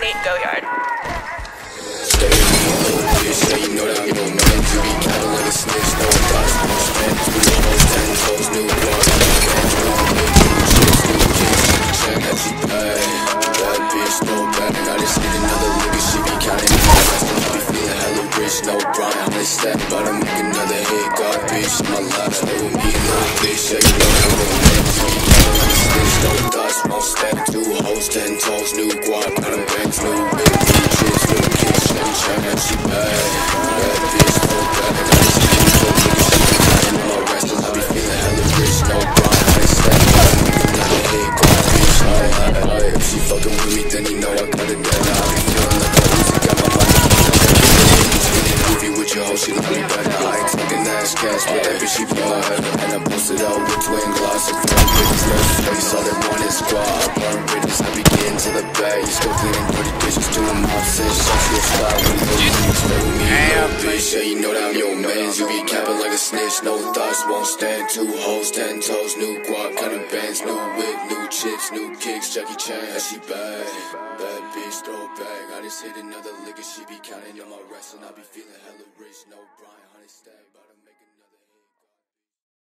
Nate Goyard. No grind, I'm step, but I'm making another hit. God, bitch, my life, stay with me, bitch. Fucking with hoe, she cash, bought. And I posted out with twin gloss. The. Still cleaning dirty dishes, doing my sin. Social style, when you stay with me, little bitch. Yeah, you know that I'm your man. You be capping like a snitch, no thoughts, won't stand. Two hoes, ten toes, new guap, kind of bands, new whip, new chips, new kicks, Jackie Chan. Yeah, she bad, bad bitch, throw back. I just hit another and she be counting on my rest, and I be feeling hella rich. No Brian, honey.